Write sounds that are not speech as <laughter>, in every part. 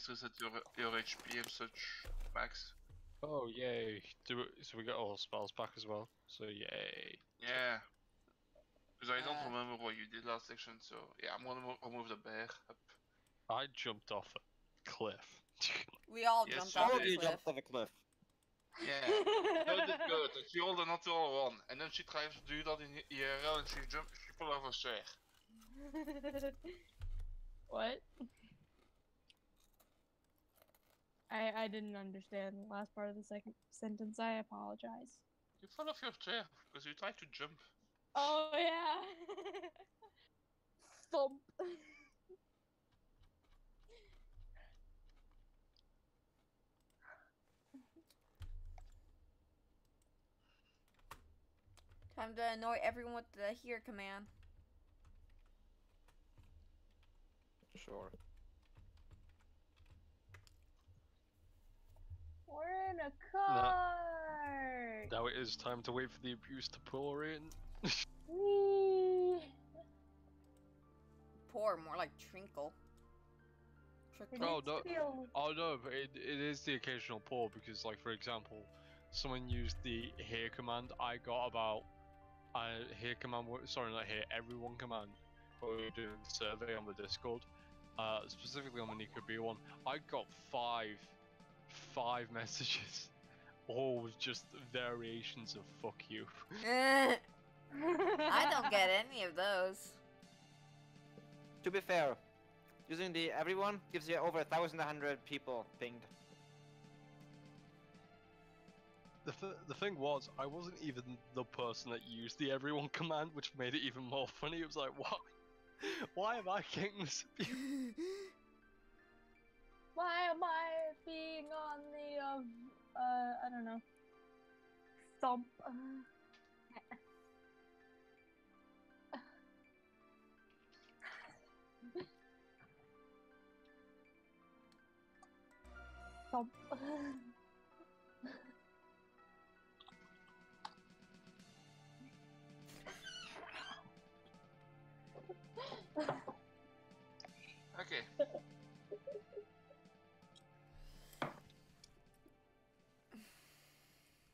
always reset your your HP and such max. Oh yay! Do it, so we got all spells back as well. So yay! Yeah. Because I don't Uh. remember what you did last section, so yeah, I'm gonna mo- remove the bear. Up. I jumped off a cliff. <laughs> We all Yes, jumped off All the of you cliff. jumped off a cliff. Yeah. <laughs> no, did good. She rolled a natural one, and then she tries to do that in IRL, and she jumped, she fell off a chair. <laughs> what? I I didn't understand the last part of the second sentence. I apologize. You fell off your chair because you tried to jump. Oh <laughs> yeah. Thump. Time to annoy everyone with the here command. Sure. We're in a car. now it is time to wait for the abuse to pour in. <laughs> Whee! Pour, more like trinkle. It Trickle. Oh, no. to Oh no, but it, it is the occasional pour because, like, for example, someone used the here command. I got about uh, here command. Sorry, not here. Everyone command. When we were doing the survey on the Discord, uh, specifically on the Nico B one, I got five, five <laughs> messages, all with just variations of "fuck you." Eh, <laughs> I don't get any of those. To be fair, using the everyone gives you over a thousand hundred people pinged. The, th- the thing was, I wasn't even the person that used the everyone <laughs> command, which made it even more funny. It was like, why? Why am I getting this abuse? Why am I being on the uh, uh I don't know thump? Uh, <laughs> thump. <laughs>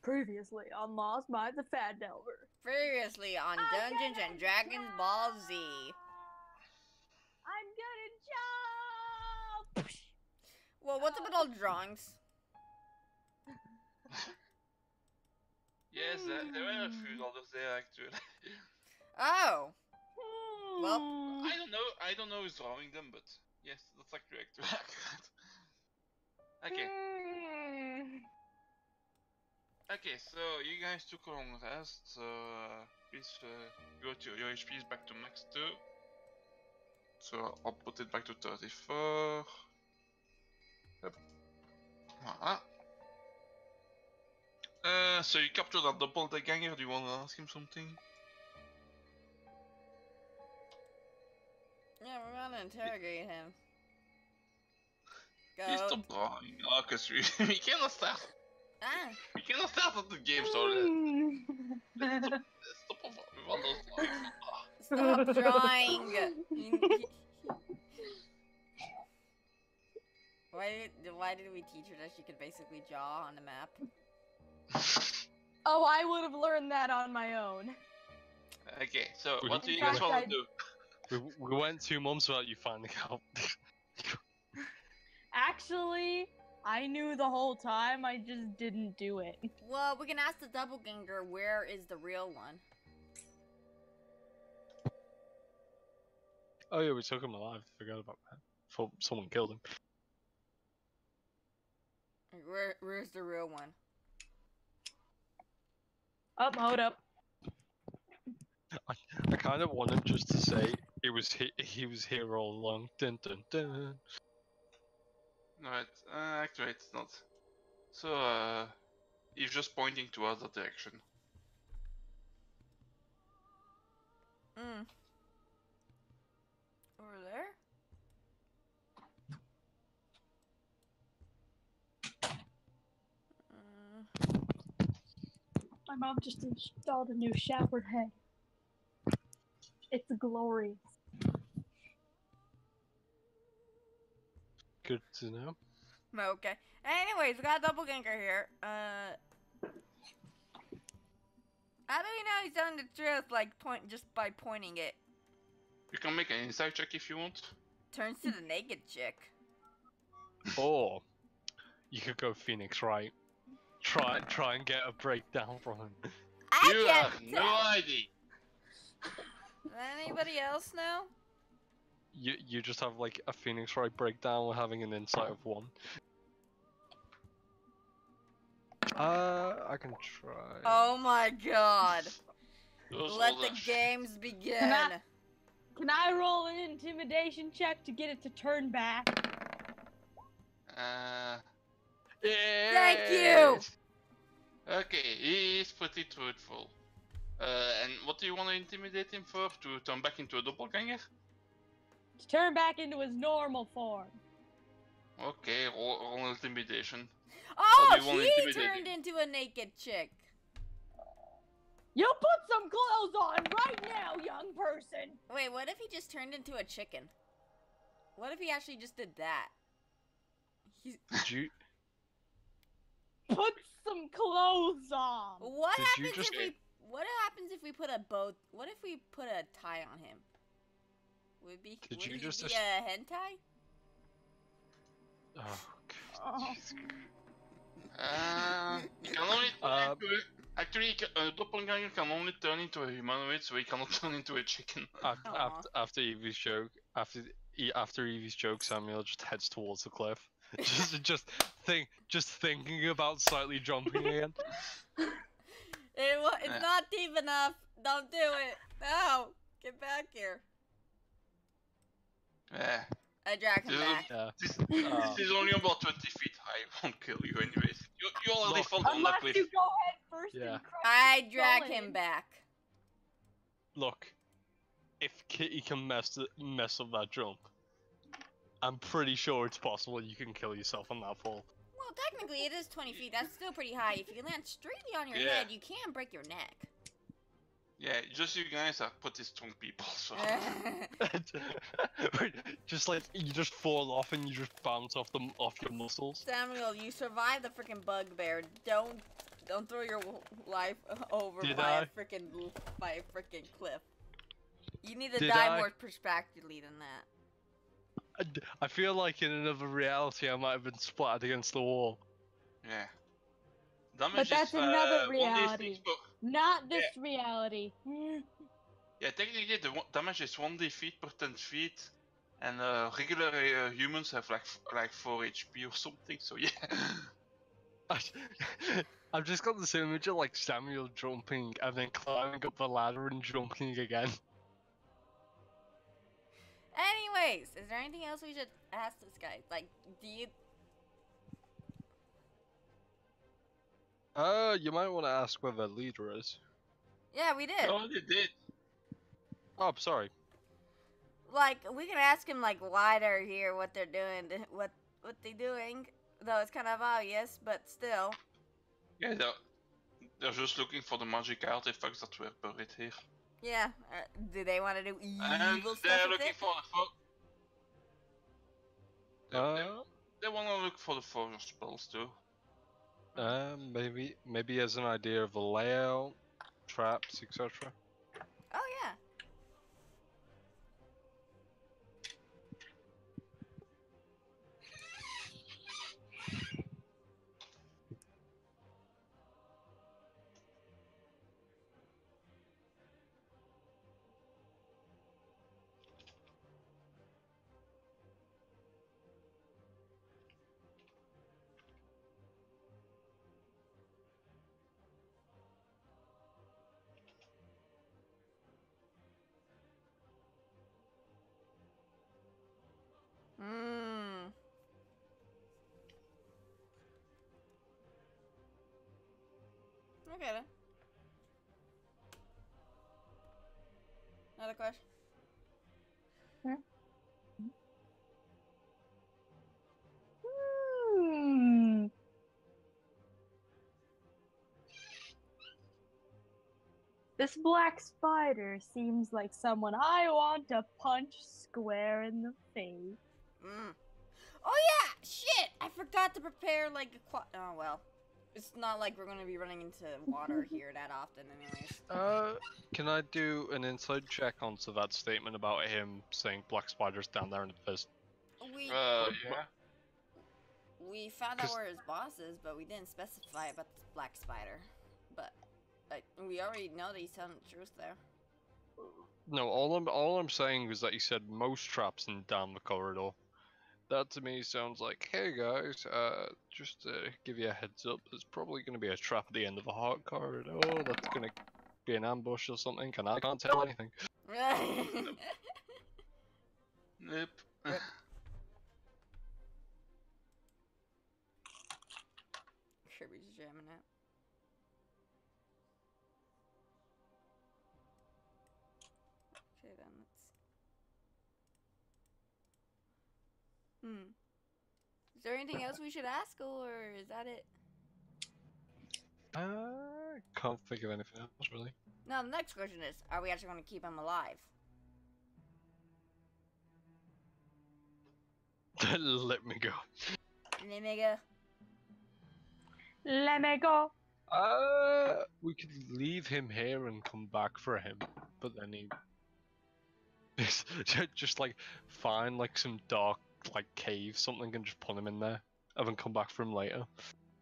Previously on Lost Mine of Phandelver. Previously on I'm Dungeons and Dragons jump. Ball Z. I'm gonna jump. Well, what's up with all drawings? Yes, there, there were a few dollars there actually. Oh, Well- Hmm. I don't know. I don't know who's drawing them, but yes, that's actually accurate. <laughs> okay. Okay, so you guys took a long rest, so uh, please uh, go to your HP is back to max 2. So I'll put it back to 34. Yep. Voilà. Uh, so you captured that doppelganger, do you want to ask him something? yeah, we're gonna interrogate him. Go. stop drawing. Oh, cause we, <laughs> we cannot start. Ah, We cannot start at the game, so let's stop, let's stop with with those drawings. Stop drawing. You- you- Why did why did we teach her that she could basically draw on the map? oh, I would have learned that on my own. Okay, so We what don't- you guys want to do? We, we went two months without you finding out. Actually, I knew the whole time. I just didn't do it. Well, we can ask the doppelganger where is the real one. oh yeah, we took him alive. Forgot about that. Thought someone killed him. Where where's the real one? Up, hold up. I kind of want him just to say it was he, he was here all along. Dun, dun, dun. No, it, uh, actually it's not. So, uh, he's just pointing to other direction. Hmm. Over there? My mom just installed a new shower head. It's glorious. Good to know. Okay. Anyways, we got a doppelganger here. Uh. How do we know he's telling the truth? Like point just by pointing it. You can make an insight check if you want. Turns to the naked chick. <laughs> Or you could go Phoenix Wright? Try try and get a breakdown from him. I you have no idea. Anybody else know? You you just have like a Phoenix Wright breakdown with having an insight of one. Uh, I can try. Oh my god. Let the games <laughs> begin. Can I- Can I roll an intimidation check to get it to turn back? Uh, Thank you! okay, he is pretty truthful. Uh, and what do you want to intimidate him for? To turn back into a doppelganger? To turn back into his normal form. Okay, roll, roll intimidation. Oh, do he turned into a naked chick. You put some clothes on right now, young person. Wait, what if he just turned into a chicken? What if he actually just did that? He's, <laughs> Did you Put some clothes on. what Did happens just- if we? What happens if we put a bow? What if we put a tie on him? Would be? Did would you he just be a hentai? Oh, Oh. Uh, you can only turn Uh, into a, actually, you can- a doppelganger can only turn into a humanoid, so he cannot <laughs> turn into a chicken. after, Aw. after, after Evie's joke, after E- after Evie's joke, Samuel just heads towards the cliff. <laughs> just just think, just thinking about slightly jumping again. <laughs> It, wa- it's Uh. not deep enough. Don't do it. No, get back here. Yeah. I drag him Dude. back. Yeah. This, Ah. this is only about 20 feet high. It won't kill you anyways. You, you already Look. fall down the Unless cliff. you go head first Yeah. and. I drag Going. him back. Look, if Kitty can mess mess up that jump, I'm pretty sure it's possible you can kill yourself on that fall. Well, technically, it is 20 feet. That's still pretty high. If you land straightly on your Yeah. head, you can break your neck. Yeah, just you guys are pretty strong people, so. <laughs> <laughs> just like you just fall off and you just bounce off them off your muscles. Samuel, you survived the freaking bugbear. Don't don't throw your life <laughs> over Did by a I? freaking by a freaking cliff. You need to Did die I? more prospectively than that. I feel like in another reality I might have been splattered against the wall. Yeah. Damage that's is, uh, another 1d6 reality. Per- Not this reality. <laughs> Yeah, technically the damage is 1d feet per 10 feet, and uh, regular uh, humans have like f- like 4 HP or something. So yeah. I, <laughs> I've just got this image of like Samuel jumping and then climbing up the ladder and jumping again. Anyways, is there anything else we should ask this guy? Like, do you? Uh, you might want to ask where the leader is. Yeah, we did. oh, they did. Oh, I'm sorry. Like, we can ask him like why they're here, what they're doing, th- what what they doing. Though it's kind of obvious, but still. Yeah, they're, they're just looking for the magic artifacts that were buried here. Yeah. Uh, do they want to do evil And stuff they're with looking it? for the. For... They, they, Uh, they wanna look for the Forge of Spells too. Uh, maybe maybe has an idea of the layout, traps, etc. Okay then. Another question? Hmm. This black spider seems like someone I want to punch square in the face. Mm. Oh yeah, Shit! I forgot to prepare like a qua- Oh well, it's not like we're gonna be running into water <laughs> here that often, anyways. Uh, can I do an inside check onto that statement about him saying black spiders down there in the fizz? We Uh, yeah. we found out 'cause- where his boss is, but we didn't specify about the black spider. But like, we already know that he's telling the truth there. No, all I'm all I'm saying is that he said most traps in down the corridor. That to me sounds like, hey guys, uh, just to give you a heads up, there's probably going to be a trap at the end of a hard corridor that's going to be an ambush or something, and I can't tell anything. <laughs> Nope. Yep. <laughs> Hmm. Is there anything else we should ask, or is that it? Uh, can't think of anything else really. Now, the next question is: Are we actually going to keep him alive? <laughs> Let me go. Nimiga. Let me go. Uh, we could leave him here and come back for him, but then he <laughs> just like find like some dark like cave something and just put him in there, and then come back for him later.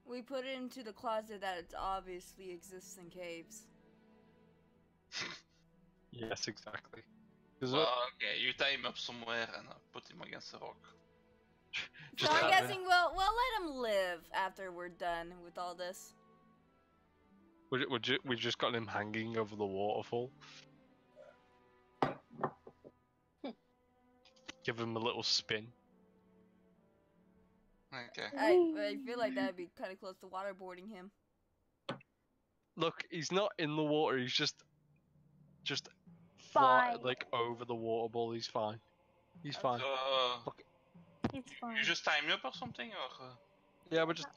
We put it into the closet that it obviously exists in caves. <laughs> Yes, exactly. uh, Well, okay, you tie him up somewhere and uh, put him against a rock. <laughs> So I'm have- guessing we'll we'll let him live after we're done with all this. we we ju- we just got him hanging over the waterfall. Give him a little spin. Okay. I I feel like that'd be <sighs> kind of close to waterboarding him. Look, he's not in the water. He's just, just fly, Fine. like over the water ball. He's fine. He's fine. So, It's fine. you just tie him up or something, or? Uh... Yeah, but just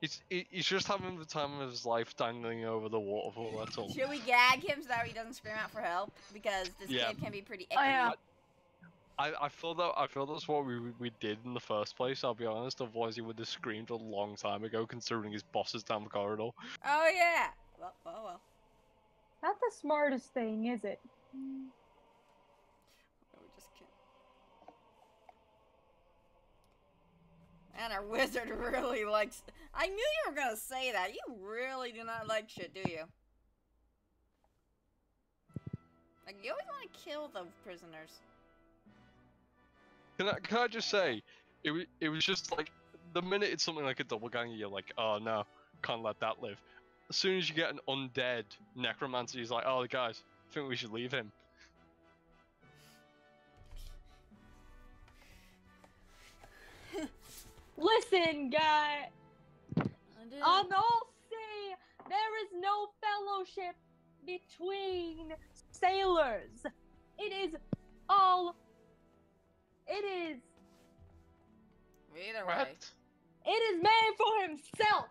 he's he, he's just having the time of his life dangling over the waterfall. That's all. Should we gag him so that he doesn't scream out for help? Because this Yeah. cave can be pretty Oh, yeah. Icky. I, I feel that I feel that's what we we did in the first place. I'll be honest. Otherwise, he would have screamed a long time ago, considering his boss is down the corridor. Oh yeah. Well, well, well. Not the smartest thing, is it? Mm. We just can't. And our wizard <laughs> really likes. I knew you were gonna say that. You really do not like shit, do you? Like you always want to kill the prisoners. Can I can I just say, it was it was just like the minute it's something like a doppelganger, you're like, oh no, can't let that live. As soon as you get an undead necromancer, he's like, oh guys, I think we should leave him. <laughs> Listen, guy. I did. On all sea, there is no fellowship between sailors. It is all. It is. Either way. What? It is man for himself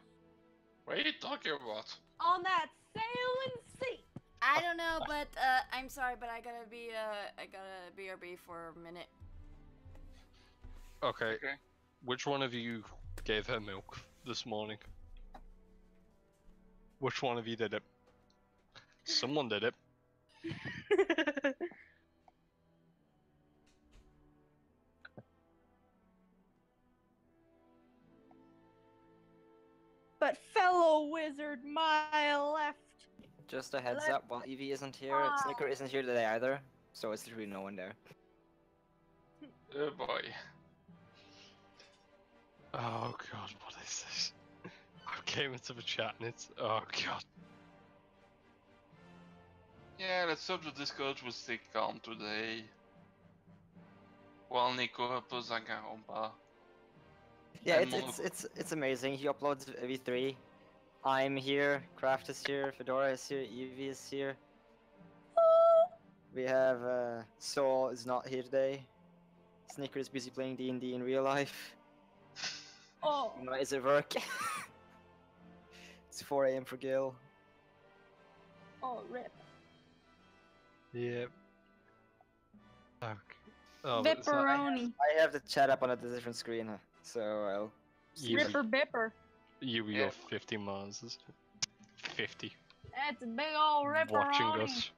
What are you talking about? on that sailing sea. I don't know, but uh, I'm sorry, but I gotta be uh, I gotta BRB for a minute. Okay. Okay. Which one of you gave her milk this morning? Which one of you did it? <laughs> Someone did it. <laughs> fellow wizard, my left. Just a heads Let- up, while Evie isn't here, ah. Snicker isn't here today either, so it's literally no one there. <laughs> Oh boy. Oh god, what is this? <laughs> I came into the chat and it's oh god. Yeah, let's hope the Discord will stay calm today. While Nico repose à Garompa. Yeah, And it's, it's it's it's amazing. He uploads V3. I'm here, Craft is here, Fedora is here, Evie is here. We have uh, Saul is not here today. Snicker is busy playing D&D in real life. Oh, Emma is at work. <laughs> it's 4 a.m. for Gil. oh, rip. Yep. Okay. Oh, but Vipperoni. I have the chat up on a different screen, so I'll You, Ripper Bipper. You with Yeah. your 50 Marses. 50. That's a big old ripper Watching on us.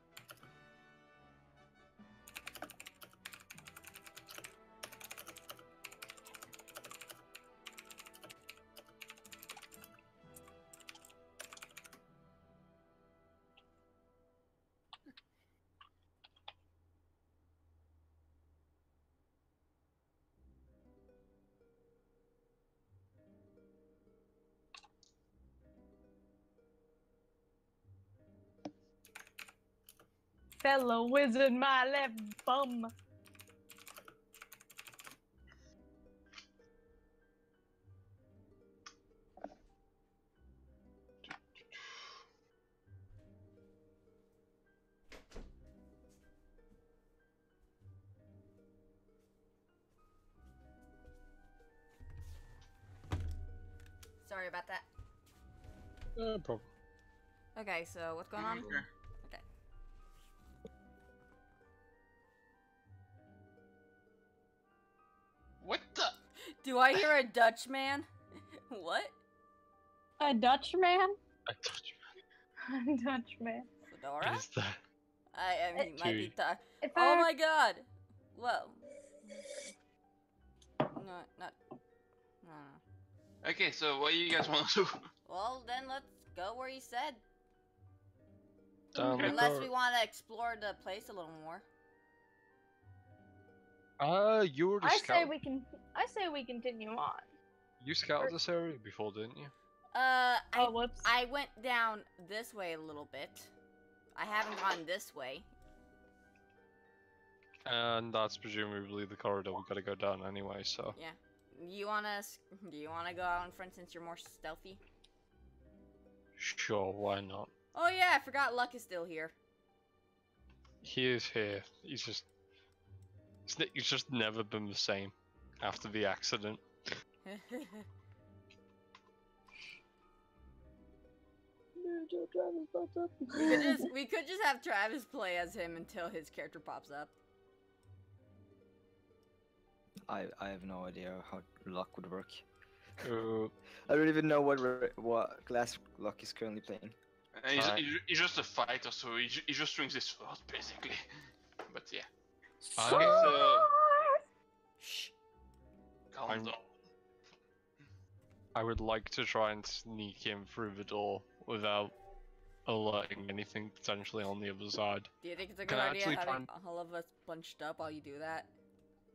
Fellow wizard, my left bum. Sorry about that. No problem. Okay, so what's going on? Do I hear a Dutch man? <laughs> what? A Dutch man? I told you. A Dutch man. Fedora? What is that? I, I mean, might be Chewy. ta- Oh I- my god! Well. No, not. No, no. Okay, so what do you guys want to do? Well, then let's go where you said. Down the Unless we want to explore the place a little more. Uh, you already I say we can. I say we continue on. You scouted this area before, didn't you? Uh, I, Oh, whoops. I went down this way a little bit. I haven't gone this way. And that's presumably the corridor we gotta go down anyway, so. Yeah. You wanna? Do you wanna go out in front since you're more stealthy? Sure, why not? Oh yeah, I forgot Luck is still here. He is here. He's just. He's, he's just never been the same after the accident. we could just we could just have Travis play as him until his character pops up. I I have no idea how luck would work. Uh, <laughs> I don't even know what re- what class luck is currently playing. Uh, he's, Alright. he's, he's just a fighter, so he, ju- he just swings his sword, basically. <laughs> But yeah, I- Okay, so Shh. Calm I'm- down. I would like to try and sneak in through the door without alerting anything potentially on the other side. Do you think it's a Can good I idea actually try having and- all of us bunched up while you do that?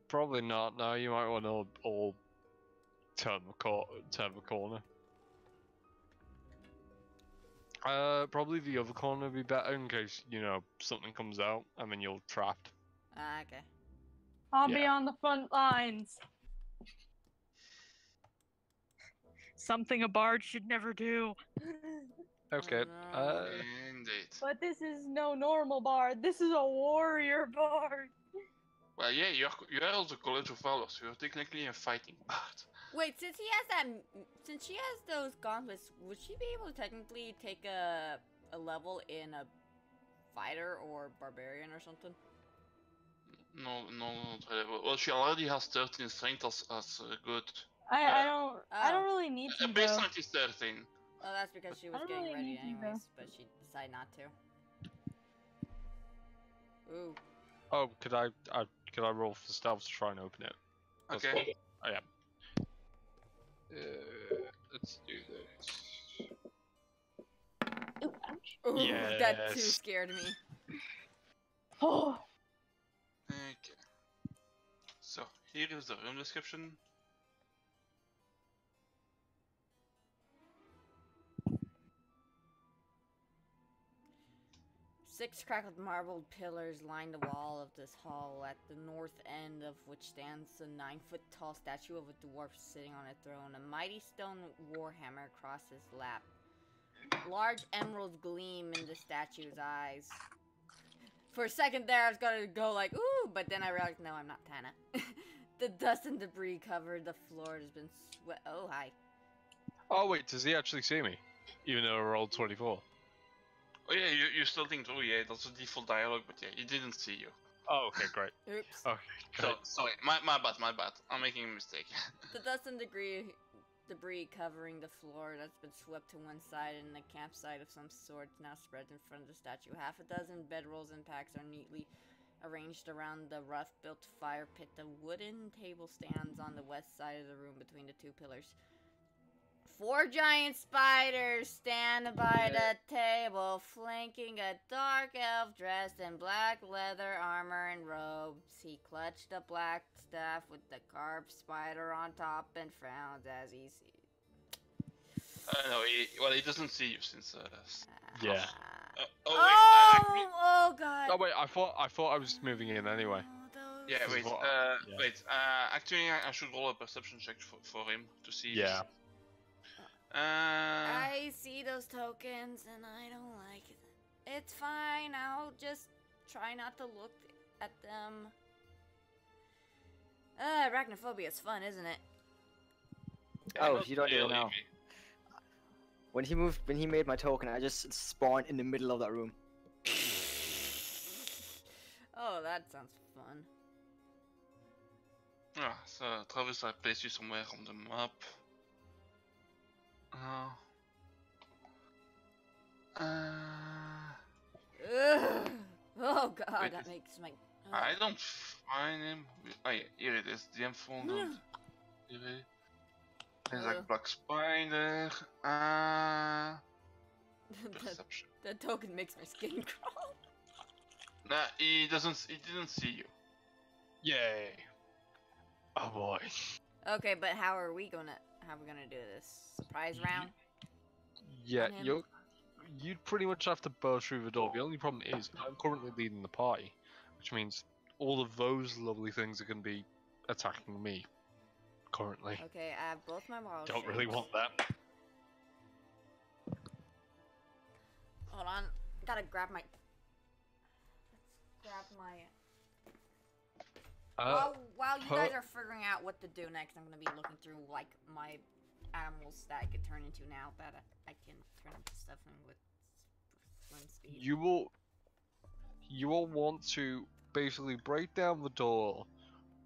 Probably not. No, you might want to all turn the cor- turn the corner. Uh, probably the other corner would be better in case you know something comes out and then you're trapped. Ah, okay. I'll be Yeah. on the front lines. Something a bard should never do. Okay. Uh, Indeed. But this is no normal bard. This is a warrior bard. Well, yeah, you're you are also College of Valors. You're technically a fighting bard. Wait, since he has that, since she has those gauntlets, would she be able to technically take a a level in a fighter or barbarian or something? No, no, not really. Well, she already has 13 strength as, as uh, good. I, Uh, I don't I don't oh. really need to <laughs> base though. strength is 13. Oh, that's because she was getting really ready need to, though. anyways, but she decided not to. Ooh. oh, could I, I could I roll for stealth to try and open it? That's Okay. all. I am. Uh, let's do this. Ooh, ouch. Ooh, that too Yes. scared me. Oh, <gasps> Okay. So, here is the room description. Six crackled marble pillars line the wall of this hall, at the north end of which stands a nine foot tall statue of a dwarf sitting on a throne. A mighty stone warhammer across his lap. Large emeralds gleam in the statue's eyes. For a second there, I was gonna go like, ooh, but then I realized, no, I'm not Tana. <laughs> the dust and debris covered the floor. It has been sweat. Oh, hi. Oh wait, does he actually see me? Even though I rolled 24. Oh yeah, you, you still think oh yeah, that's a default dialogue, but yeah, he didn't see you. Oh, okay, great. <laughs> Oops. Okay, So, great. sorry, my, my bad, my bad. I'm making a mistake. The dust and debris, debris covering the floor that's been swept to one side, and a campsite of some sort now spreads in front of the statue. Half a dozen bedrolls and packs are neatly arranged around the rough-built fire pit. The wooden table stands on the west side of the room between the two pillars. Four giant spiders stand by the table, flanking a dark elf dressed in black leather armor and robes. He clutched a black staff with the carved spider on top and frowns as he sees. Uh, no, he, well, he doesn't see you since. Uh, Yeah. uh, Oh, oh, wait. uh, actually- oh god. Oh wait, I thought I thought I was moving in anyway. Oh, yeah, wait. what- Uh, yeah. Wait. Uh, actually, I, I should roll a perception check for, for him to see. if- Yeah. Uh, I see those tokens and I don't like it. It's fine. I'll just try not to look at them. Uh, arachnophobia is fun, isn't it? Oh, you don't even know. mate. When he moved, when he made my token, I just spawned in the middle of that room. <laughs> oh, that sounds fun. Ah, so Travis, I place you somewhere on the map. Uh, uh, Ugh. Oh god, Wait, that is- makes my. I don't find him. Oh, yeah, here it is. The info. Yeah. Here it- There's Uh. like black spider. Uh, <laughs> the, perception. the token makes my skin <laughs> crawl. Nah, he doesn't. He didn't see you. Yay. Oh boy. Okay, but how are we gonna how are we gonna do this? Surprise round? Yeah, you you'd pretty much have to burst through the door. The only problem is I'm currently leading the party, which means all of those lovely things are going to be attacking me. Currently, Okay, I have both my wild don't really want that. Hold on, gotta grab my. Let's grab my. Uh, while, while you per- guys are figuring out what to do next, I'm gonna be looking through like my animals that I could turn into now that I, I can turn into stuff in with swim speed. you will you will want to basically break down the door,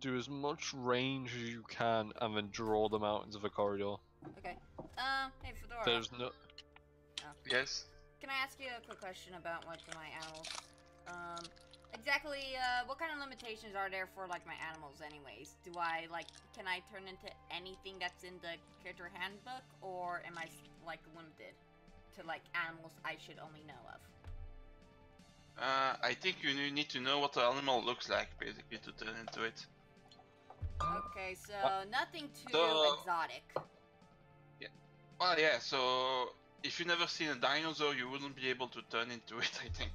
do as much range as you can, and then draw them out into the corridor. Okay. Um. Hey, Fedora. There's no. Yes. Can I ask you a quick question about what my animals? Um, exactly, uh, what kind of limitations are there for, like, my animals anyways? Do I, like, can I turn into anything that's in the character handbook, or am I, like, limited to, like, animals I should only know of? Uh, I think you need to know what the animal looks like, basically, to turn into it. Okay, so Uh, nothing too the- exotic. Yeah. Well, yeah. So if you never seen a dinosaur, you wouldn't be able to turn into it. <laughs> I think.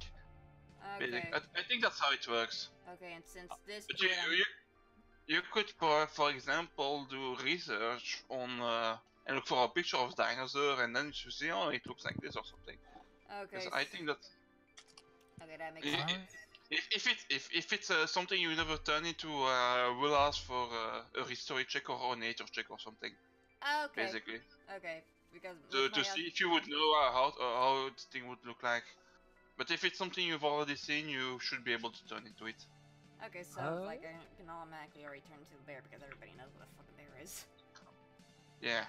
Okay, I, I think that's how it works. okay, and since this But you, you, you could, for, for example, do research on uh, and look for a picture of dinosaur, and then you see, oh, it looks like this or something. okay, 'Cause I think that okay, that makes sense. if, if it if, if it's uh, something you never turn into, uh, we'll ask for uh, a history check or a nature check or something, Okay, basically, okay, because to, to see if you would know uh, how uh, how the thing would look like. But if it's something you've already seen, you should be able to turn into it. Okay, so Uh, like I can automatically already turn into a bear because everybody knows what a fucking bear is. Yeah.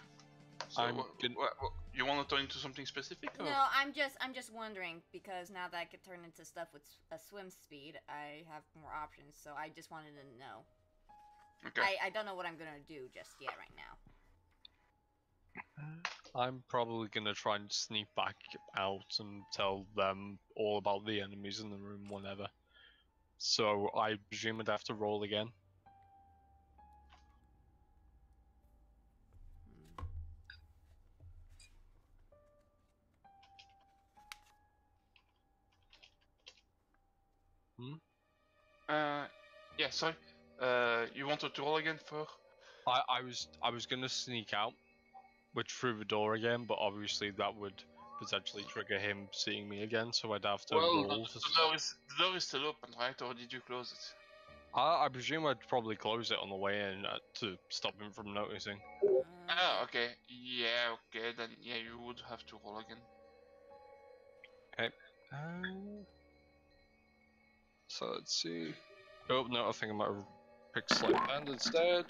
So I'm wha- gon- wha- wha- you want to turn into something specific? Or? No, I'm just I'm just wondering because now that I could turn into stuff with a swim speed, I have more options. So I just wanted to know. Okay. I I don't know what I'm gonna do just yet right now. I'm probably gonna try and sneak back out and tell them all about the enemies in the room whenever. So I presume I'd have to roll again. Hmm. Uh, yeah. Sorry. Uh, you wanted to roll again for? I, I was I was gonna sneak out, which through the door again, but obviously that would potentially trigger him seeing me again, so I'd have to well, the, roll. To... the door is the door is still open, right? Or did you close it? I, I presume I'd probably close it on the way in uh, to stop him from noticing. Ah, okay. Yeah. Okay. Then yeah, you would have to roll again. Um, so let's see. Oh no, I think I might have picked Sleight of hand instead.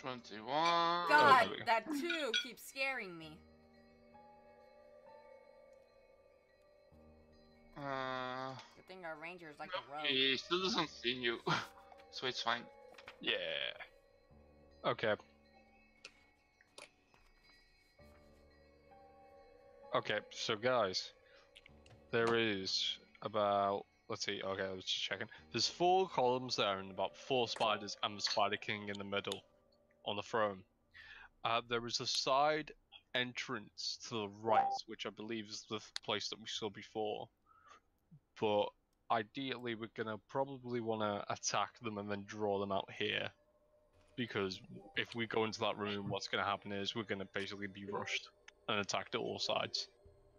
21. God, okay. that two keeps scaring me. Uh, Good thing our ranger is like a rogue. he still doesn't see you, <laughs> so it's fine. Yeah. Okay. Okay, so guys, there is about let's see. Okay, I was just checking. There's four columns there and about four spiders and the Spider King in the middle, on the throne. Uh, there is a side entrance to the right, which I believe is the place that we saw before. But ideally, we're gonna probably want to attack them and then draw them out here because if we go into that room, what's going to happen is we're going to basically be rushed and attacked at all sides.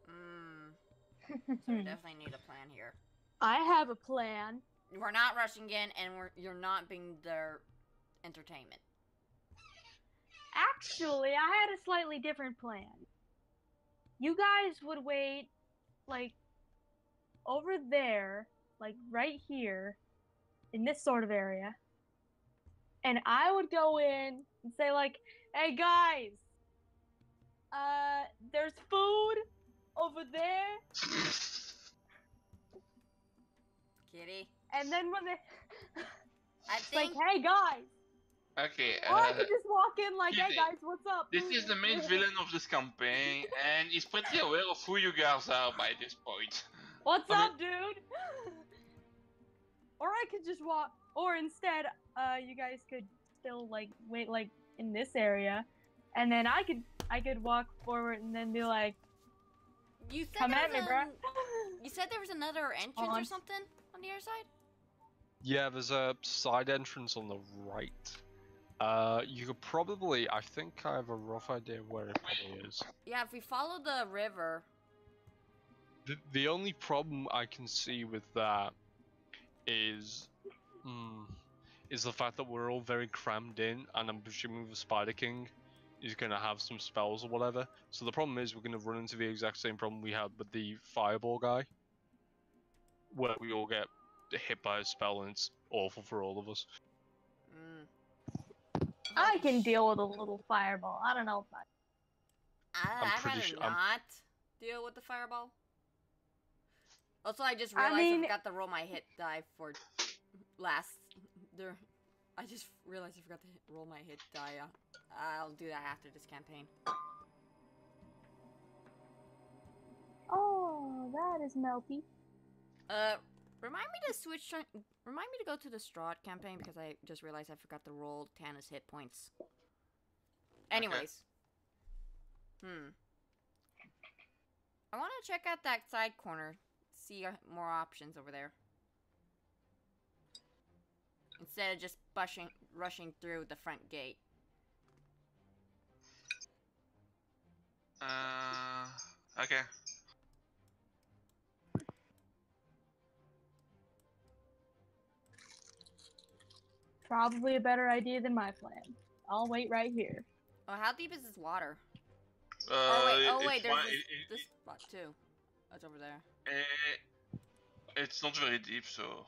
Mm, <laughs> so we definitely need a plan here. I have a plan. We're not rushing in, and we're you're not being their entertainment. Actually, I had a slightly different plan. You guys would wait, like, over there, like right here, in this sort of area. And I would go in and say, like, hey guys, uh, there's food over there. Kitty, And then when they, I it's <laughs> like, hey guys, Okay, or I uh, could just walk in like, hey guys, what's up? this is the main villain of this campaign, <laughs> and he's pretty aware of who you guys are by this point. <laughs> What's I mean- up, dude? <laughs> or I could just walk. Or instead, uh, you guys could still like wait like in this area, and then I could I could walk forward and then be like, you said come there at me, was bruh. You said there was another entrance or something on the other side. Yeah, there's a side entrance on the right. Uh, you could probably, I think I have a rough idea where it probably is. Yeah, if we follow the river, The, the only problem I can see with that is, mm, is the fact that we're all very crammed in, and I'm presuming the Spider King is gonna have some spells or whatever. So the problem is we're gonna run into the exact same problem we had with the Fireball guy, where we all get hit by a spell and it's awful for all of us. I can deal with a little fireball. I don't know if I. I, I'm I'd pretty rather su- I'm- not deal with the fireball. Also, I just realized I, mean- forgot to roll my hit die for last. There, I just realized I forgot to hit, roll my hit die. Uh, I'll do that after this campaign. Oh, that is melty. Uh, remind me to switch. Remind me to go to the Strahd campaign because I just realized I forgot to roll Tana's hit points. Anyways, hmm. I want to check out that side corner, see uh, more options over there. Instead of just bushing, rushing through the front gate. Uh, okay. Probably a better idea than my plan. I'll wait right here. Oh, how deep is this water? Uh, oh wait, oh wait, there's this, it- it- this spot too. That's over there. Eh, it's not very deep, so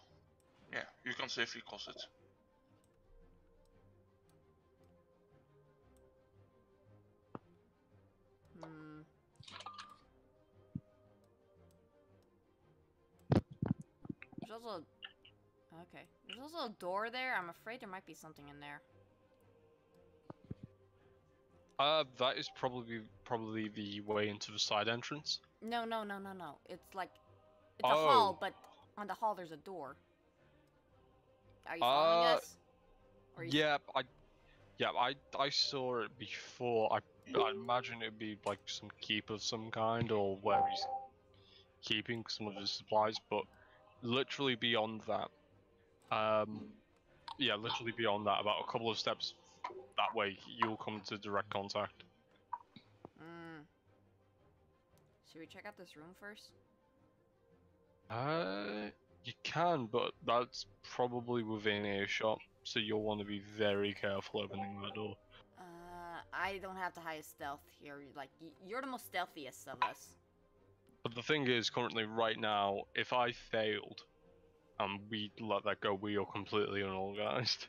yeah, you can safely cross it. Hmm. There's also a... okay. There's also a door there. I'm afraid there might be something in there. Uh, that is probably probably the way into the side entrance. No, no, no, no, no. It's like it's a hall, Oh. but on the hall there's a door. Are you following Uh, us? Or Yeah, I, yeah, I I saw it before. I I imagine it'd be like some keep of some kind, or where he's keeping some of his supplies. But literally beyond that, um, yeah, literally beyond that, about a couple of steps that way, you'll come to direct contact. Mm. Should we check out this room first? Uh, you can, but that's probably within earshot, so you'll want to be very careful opening the door. Uh, I don't have the highest stealth here. Like you're the most stealthiest of us. But the thing is, currently, right now, if I failed and we let that go, we are completely unorganized.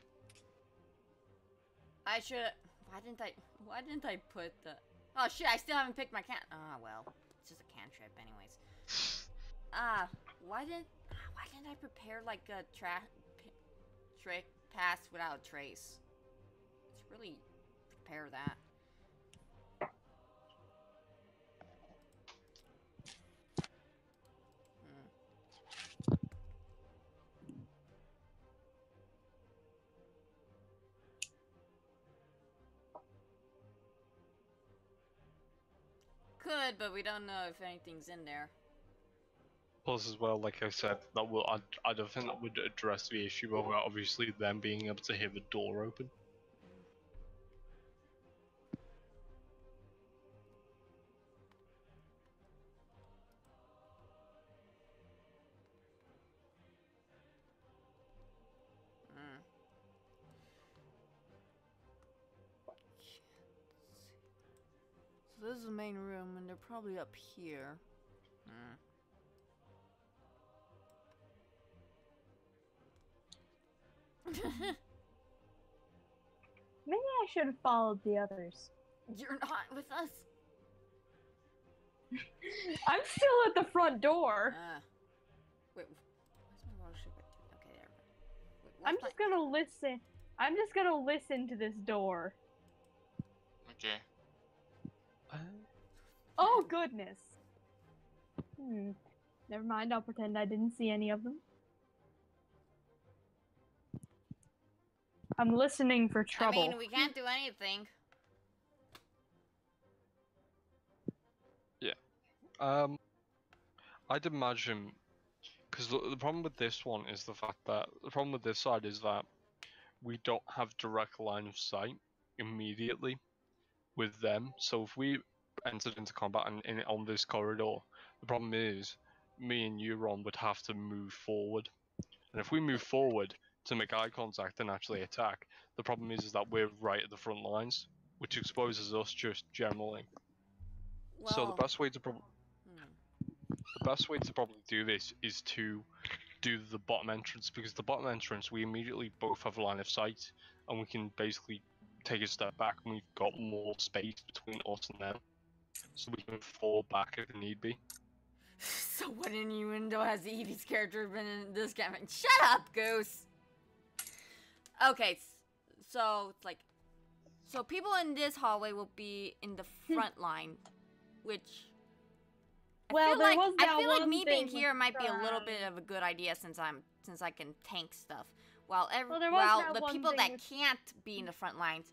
I should. Why didn't I? Why didn't I put the? Oh shit! I still haven't picked my can. Ah well, it's just a cantrip, anyways. <sighs> Ah, why didn't? Why didn't I prepare like a tra p- trick pass without a trace? Let's really prepare that. Could, but we don't know if anything's in there. Plus, as well, like I said, that will I, I don't think that would address the issue of obviously them being able to hear the door open. Probably up here. Mm. <laughs> Maybe I should have followed the others. You're not with us. <laughs> I'm still at the front door. Uh, wait, where's my water sugar? Okay, there. Wait, I'm my- just gonna listen. I'm just gonna listen to this door. Okay. Oh goodness. Hmm. Never mind. I'll pretend I didn't see any of them. I'm listening for trouble. I mean, we can't do anything. Yeah. Um, I'd imagine because the, the problem with this one is the fact that the problem with this side is that we don't have direct line of sight immediately with them. So if we entered into combat and in, on this corridor, the problem is me and Euron would have to move forward, and if we move forward to make eye contact and actually attack, the problem is, is that we're right at the front lines, which exposes us just generally. Well, so the best way to prob- hmm. the best way to probably do this is to do the bottom entrance because the bottom entrance we immediately both have a line of sight and we can basically take a step back and we've got more space between us and them. So we can fall back if need be. <laughs> So what innuendo has Evie's character been in this campaign? Shut up, Goose! Okay, so it's like... So people in this hallway will be in the front line, which... I Well, feel there like, was I feel like me being here might be a little bit of a good idea since I'm since I can tank stuff. While every Well, there was while the people that can't be in the front lines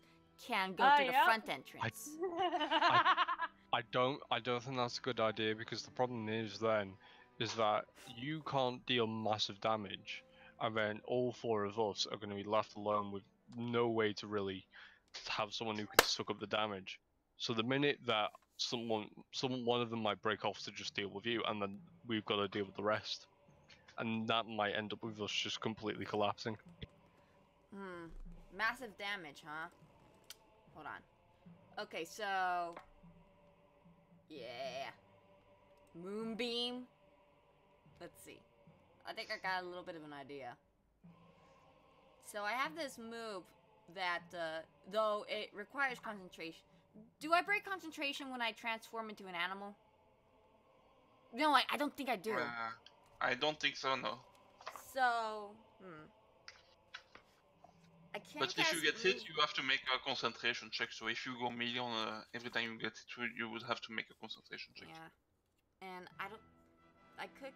can go Ah, through the yep. front entrance. I don't I don't think that's a good idea because the problem is then is that you can't deal massive damage and then all four of us are going to be left alone with no way to really have someone who can suck up the damage. So the minute that someone someone one of them might break off to just deal with you and then we've got to deal with the rest. And that might end up with us just completely collapsing. Hmm. Massive damage, huh? Hold on. Okay, so. Yeah. Moonbeam? Let's see. I think I got a little bit of an idea. So I have this move that, uh, though it requires concentration. Do I break concentration when I transform into an animal? No, I, I don't think I do. Uh, I don't think so, no. So, hmm. I can't But if you get hit, you have to make a concentration check. So if you go million uh, every time you get hit, you would have to make a concentration check. Yeah, and I don't. I could.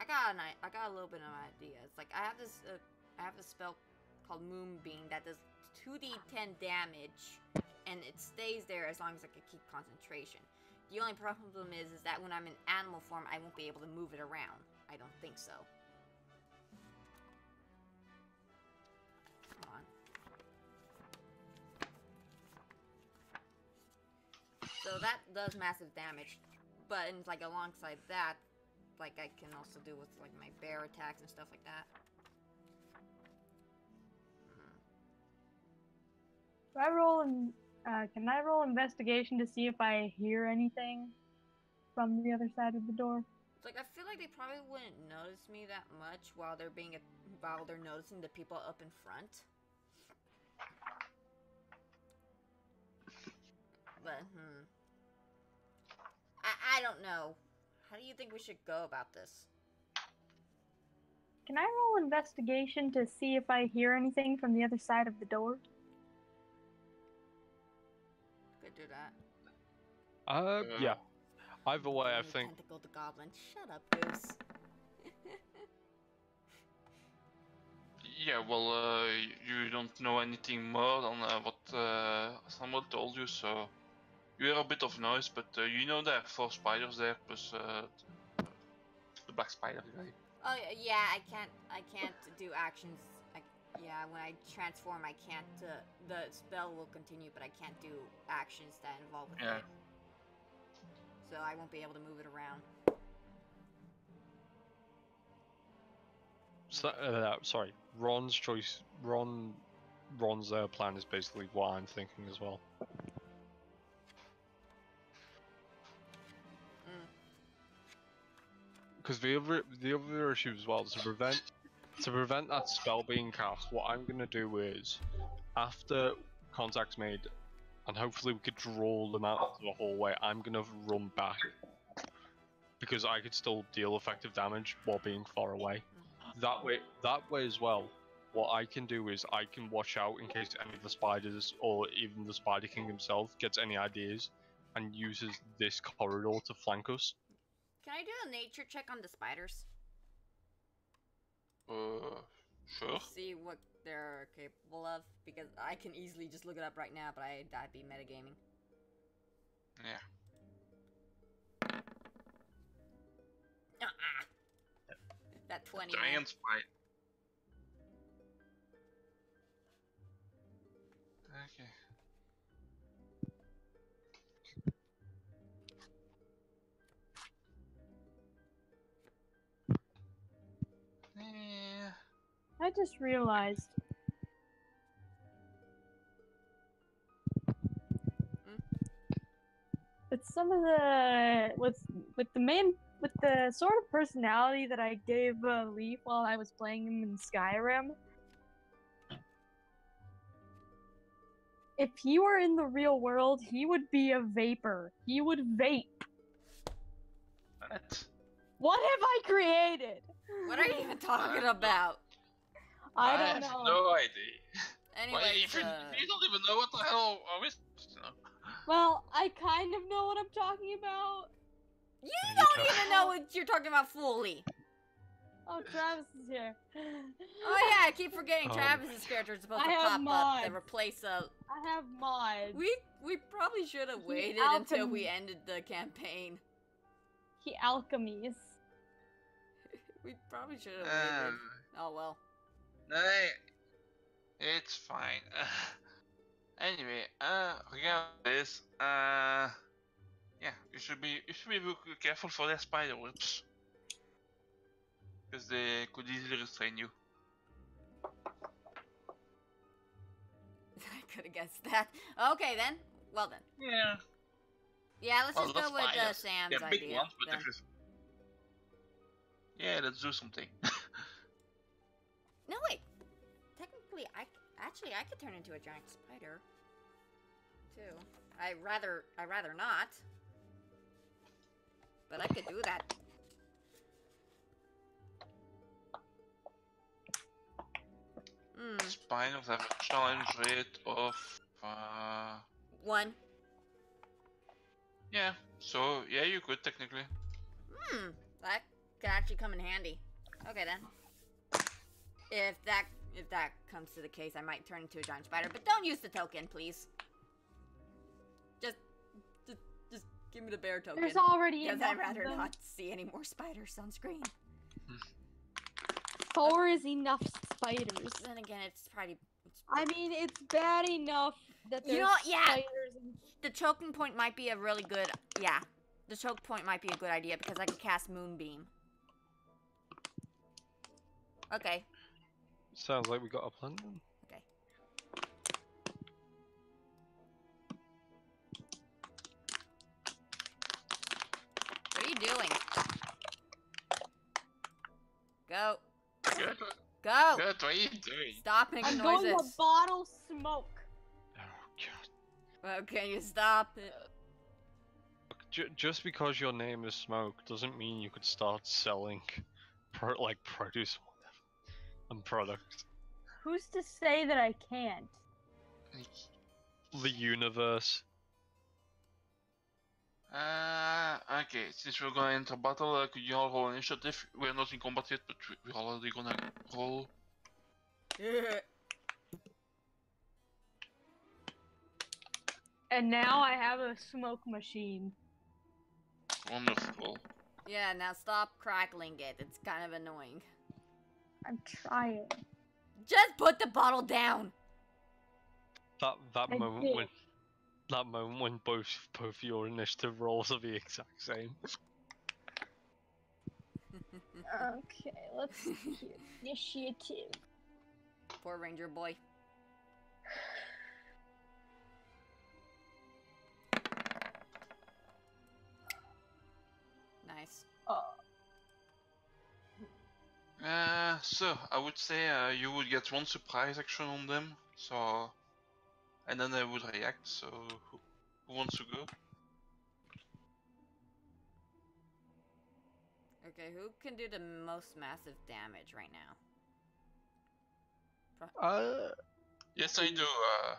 I got an. i- I got a little bit of an idea. It's like I have this. Uh, I have a spell called Moonbeam that does 2d10 damage, and it stays there as long as I can keep concentration. The only problem is, is that when I'm in animal form, I won't be able to move it around. I don't think so. So that does massive damage, but and like alongside that, like I can also do with like my bear attacks and stuff like that. Do I roll in, uh, can I roll investigation to see if I hear anything from the other side of the door? It's like I feel like they probably wouldn't notice me that much while they're being a, while they're noticing the people up in front. But hmm. I I don't know. How do you think we should go about this? Can I roll investigation to see if I hear anything from the other side of the door? Could do that. Uh, Uh, yeah. Either way, I Tiny think Tentacled goblin. Shut up, Goose. Yeah, well, uh, you don't know anything more than uh, what uh, someone told you, so you hear a bit of noise, but uh, you know there are four spiders there, plus uh, the black spider guy. Oh yeah, I can't. I can't do actions. I, yeah, when I transform, I can't. Uh, the spell will continue, but I can't do actions that involve with Yeah. it. So I won't be able to move it around. so, uh, sorry. Ron's choice. Ron. Ron's uh, plan is basically what I'm thinking as well. Because the other the other issue as well to prevent to prevent that spell being cast, what I'm gonna do is after contact's made, and hopefully we could draw them out of the hallway. I'm gonna run back because I could still deal effective damage while being far away. That way, that way as well. What I can do is I can watch out in case any of the spiders or even the Spider King himself gets any ideas and uses this corridor to flank us. Can I do a nature check on the spiders? Uh, sure. See what they're capable of? Because I can easily just look it up right now, but I, that'd be metagaming. Yeah. Ah, that 20. man. Giant spider. I just realized. With some of the with with the main with the sort of personality that I gave uh, Leaf while I was playing him in Skyrim. If he were in the real world, he would be a vapor. He would vape. What? What have I created? What are you even talking about? I don't have know. no idea. Anyway, Why, even, uh, you don't even know what the hell are we supposed to know. Well, I kind of know what I'm talking about. you you don't talk- even know <laughs> what you're talking about fully. Oh, Travis is here. <laughs> Oh yeah, I keep forgetting Um, Travis's character is supposed I to have pop up and replace a. I have mods. We we probably should have waited until we ended the campaign. He alchemies. <laughs> We probably should have waited. Um, Oh well. No, it's fine. <sighs> anyway, uh, regarding this, uh, yeah, you should be you should be very careful for their spider webs, because they could easily restrain you. <laughs> I could have guessed that. Okay then. Well then. Yeah. Yeah, let's Well, just the go with uh, Sam's They're big idea. ones, but then. Yeah, let's do something. <laughs> No wait. Technically, I c- actually I could turn into a giant spider. Too. I rather I rather not. But I could do that. Hmm. Spiders have a challenge rate of uh, One. yeah. So yeah, you could technically. Hmm. That could actually come in handy. Okay then. If that if that comes to the case, I might turn into a giant spider. But don't use the token, please. Just just just give me the bear token. There's already Because I'd rather not see any more spiders on screen. <laughs> Four is enough spiders. Then again, it's probably it's, I mean, it's bad enough that there's You know? Yeah. spiders and the choking point might be a really good. Yeah, the choke point might be a good idea because I could cast Moonbeam. Okay. Sounds like we got a plan. then. Okay. What are you doing? Go. Good. Go. Good. What are you doing? Stop making I'm going noises. to bottle smoke. Oh god. Well, can you stop it? Look, ju- just because your name is Smoke doesn't mean you could start selling, <laughs> pro- like produce and product. Who's to say that I can't? The universe. Uh, okay, since we're gonna enter battle, uh, could you all roll initiative? We're not in combat yet, but we- we're already gonna roll. And now I have a smoke machine. Wonderful. yeah, now stop crackling it. It's kind of annoying. I'm trying. Just put the bottle down. That that I moment did. when that moment when both both your initiative rolls are the exact same. Okay, let's see here. <laughs> Initiative. Poor ranger boy. Nice. Oh, Uh, so I would say uh, you would get one surprise action on them, so and then they would react. So who, who wants to go? Okay, who can do the most massive damage right now? Uh, Yes, I do. Uh,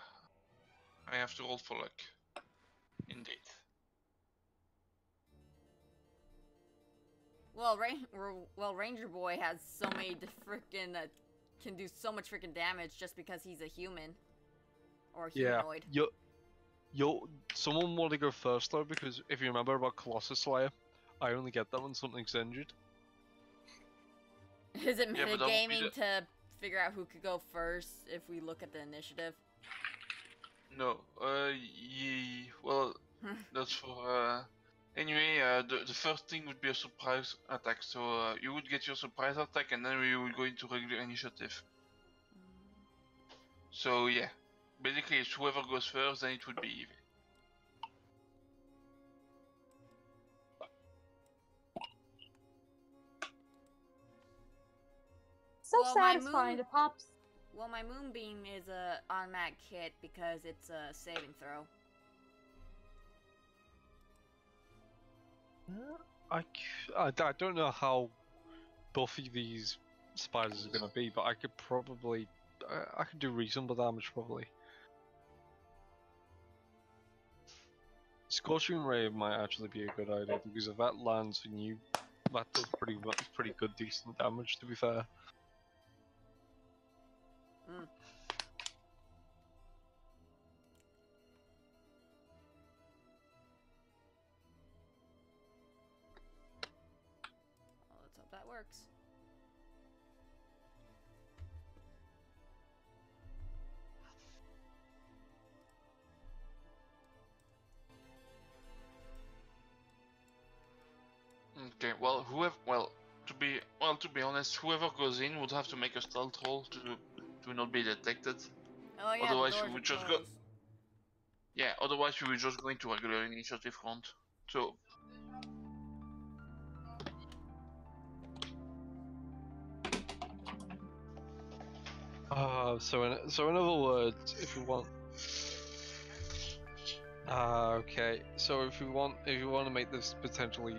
I have to roll for luck. Indeed. Well, Rain- well, Ranger Boy has so many freaking uh, can do so much freaking damage just because he's a human or yeah. humanoid. You, you. Someone want to go first though, because if you remember about Colossus Slayer, I only get that when something's injured. <laughs> Is it Yeah, but that metagaming to figure out who could go first if we look at the initiative? No. Uh, ye, well, <laughs> that's for. Uh, anyway, uh, the the first thing would be a surprise attack. So uh, you would get your surprise attack, and then we would go into regular initiative. So yeah, basically, it's whoever goes first, then it would be even. so Well, satisfying. moon- The pops. Well, my moonbeam is a automatic hit because it's a saving throw. I, I, I don't know how buffy these spiders are gonna be, but I could probably, I, I could do reasonable damage probably. Scorching ray might actually be a good idea because if that lands on you, that does pretty pretty good decent damage. To be fair. Well, be honest, whoever goes in would have to make a stealth roll to to not be detected. Oh yeah, Otherwise, the you would are just go- Yeah. Otherwise, we would just go into regular initiative round. So Uh, so in so in other words, if you want. Ah, okay. So if you want, if you want to make this potentially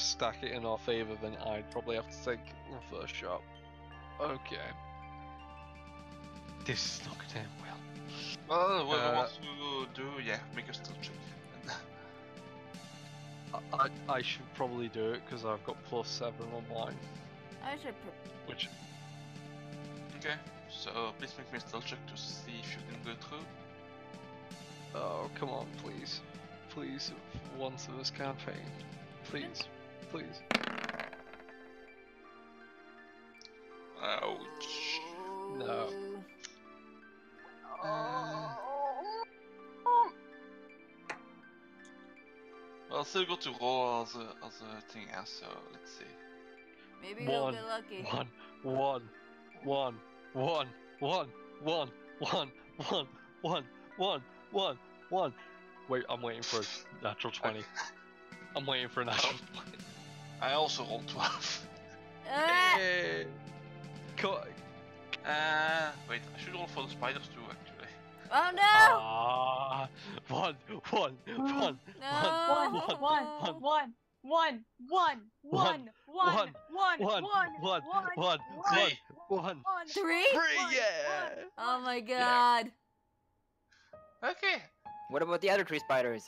stack it in our favor, then I'd probably have to take the first shot. Okay. This is not gonna end well. well, whoever Uh, wants to do, yeah, make a stealth check. I, I, I should probably do it because I've got plus seven on mine, I should. Pr- which okay. So please make me a stealth check to see if you can go through. oh come on, please, please, once in this campaign, please, please. Ouch. No. Uh, well, still got to roll as a as a thing, yeah. So let's see. Maybe he'll One, be lucky. One, one, one, one, one, one, one, one, one, one, one, one. Wait, I'm waiting for a natural 20. I'm waiting for a natural 20. I also rolled twelve. Ah! Hey! Co- Uh, wait, I should roll for the spiders too, actually. Oh no! Ah, one, one, one. no! One, one, one, no. one, one, one, one, One, one, one, one, one, one, one, one, Three. one. one. Three? Three, yeah. Oh my god. Okay. What about the other three spiders?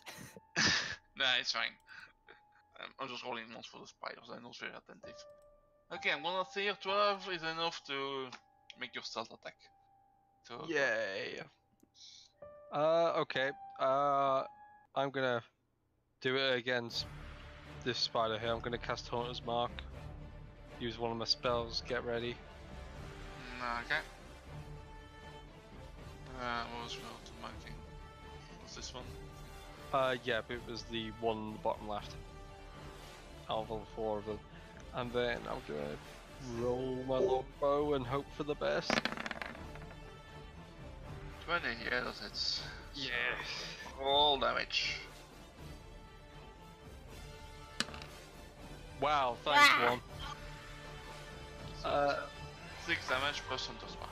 nah, it's fine. Um, I'm just rolling once for the spiders. I'm not very attentive. Okay, I'm gonna say 12 is enough to make your stealth attack. So Yay. Uh, okay. Uh, I'm gonna do it against this spider here. I'm gonna cast Hunter's Mark. Use one of my spells. Get ready. Mm, Okay. Uh, what was your to marking? What's this one? Uh, yeah, it was the one on the bottom left. Out of all four of them. And then I'm gonna roll my longbow and hope for the best. 20, yeah, that hits. Yeah. All damage. Wow, thanks, Ah! one. So Uh, 6 damage plus Hunter's Mark.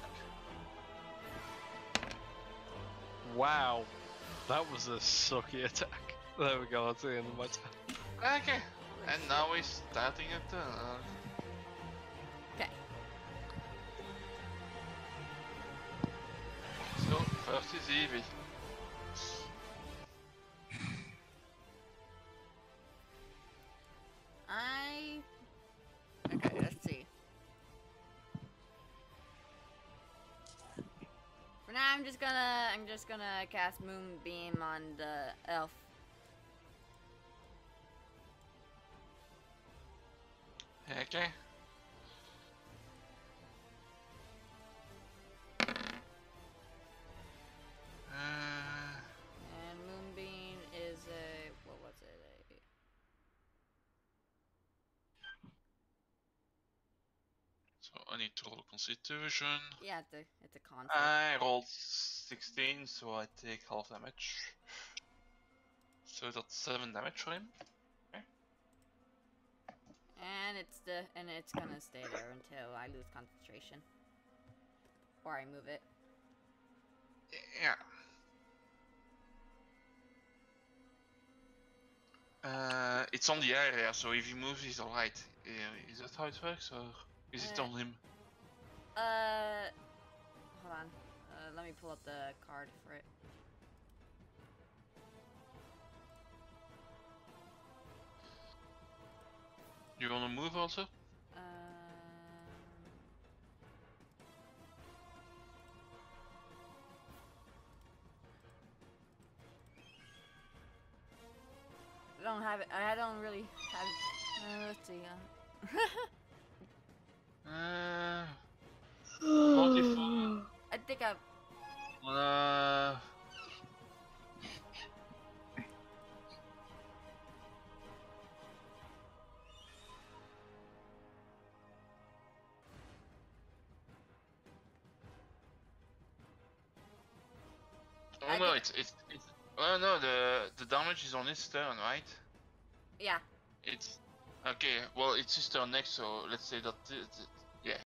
Wow. That was a sucky attack. There we go, that's the end of my turn. Okay, and now we're starting the. Uh, Okay. so, first is Evie. I. Okay, let's see. For now, I'm just gonna I'm just gonna cast Moonbeam on the elf. Okay. Uh, And Moonbeam is a what was it? A, so I need to roll Constitution. yeah, it's a it's a con. I rolled 16, so I take half damage. So that's 7 damage for him. And it's the and it's gonna stay there until I lose concentration. Or I move it. Yeah. Uh, it's on the area, so if he moves, he's alright. Uh, is that how it works, or is it Uh, on him? Uh, hold on. Uh, let me pull up the card for it. You wanna move also? Um, I don't have it. I don't really have. Uh, let's see. Uh, <laughs> Uh, 44. I think I. Uh, oh I no, it's it's it's. Oh no, the the damage is on his turn, right? Yeah. It's okay. Well, it's his turn next, so let's say that th- th-